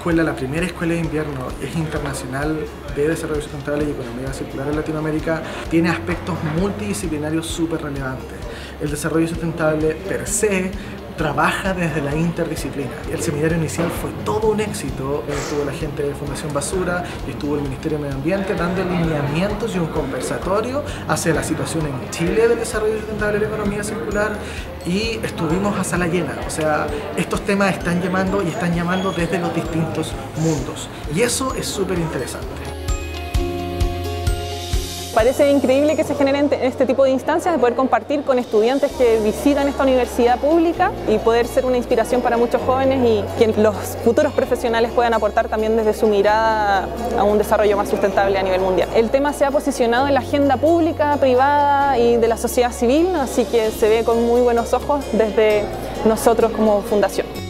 escuela, la primera escuela de invierno, es internacional de desarrollo sustentable y economía circular en Latinoamérica, tiene aspectos multidisciplinarios súper relevantes. El desarrollo sustentable per se trabaja desde la interdisciplina. El seminario inicial fue todo un éxito. Estuvo la gente de Fundación Basura estuvo el Ministerio de Medio Ambiente dando lineamientos y un conversatorio hacia la situación en Chile del desarrollo sustentable de la economía circular y estuvimos a sala llena. O sea, estos temas están llamando y están llamando desde los distintos mundos. Y eso es súper interesante. Parece increíble que se generen este tipo de instancias, de poder compartir con estudiantes que visitan esta universidad pública y poder ser una inspiración para muchos jóvenes y que los futuros profesionales puedan aportar también desde su mirada a un desarrollo más sustentable a nivel mundial. El tema se ha posicionado en la agenda pública, privada y de la sociedad civil, así que se ve con muy buenos ojos desde nosotros como fundación.